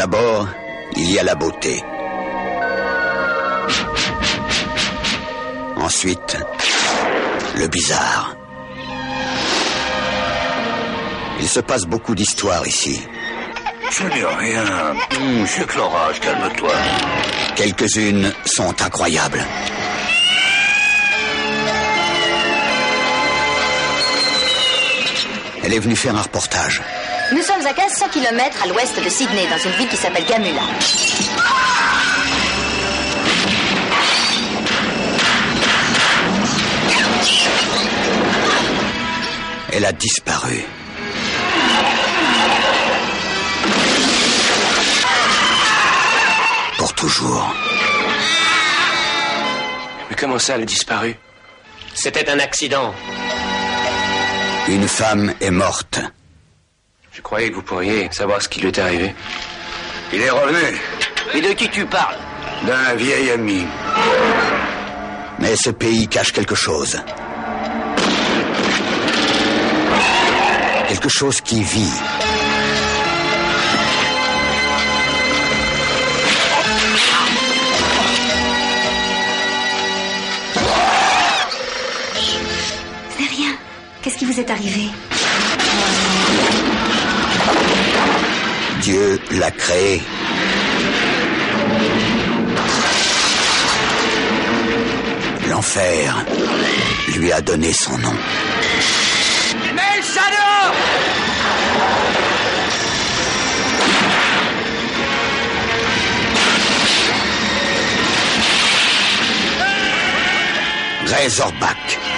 D'abord, il y a la beauté. Ensuite, le bizarre. Il se passe beaucoup d'histoires ici. Je n'ai rien. Monsieur Clorage, calme-toi. Quelques-unes sont incroyables. Elle est venue faire un reportage. Nous sommes à 1500 km à l'ouest de Sydney, dans une ville qui s'appelle Gamula. Elle a disparu. Pour toujours. Mais comment ça, elle a disparu? C'était un accident. Une femme est morte. Je croyais que vous pourriez savoir ce qui lui est arrivé. Il est revenu Mais de qui tu parles d'un vieil ami. Mais ce pays cache quelque chose. Quelque chose qui vit. Ce n'est rien. Qu'est-ce qui vous est arrivé? Dieu l'a créé. L'enfer lui a donné son nom. Razorback.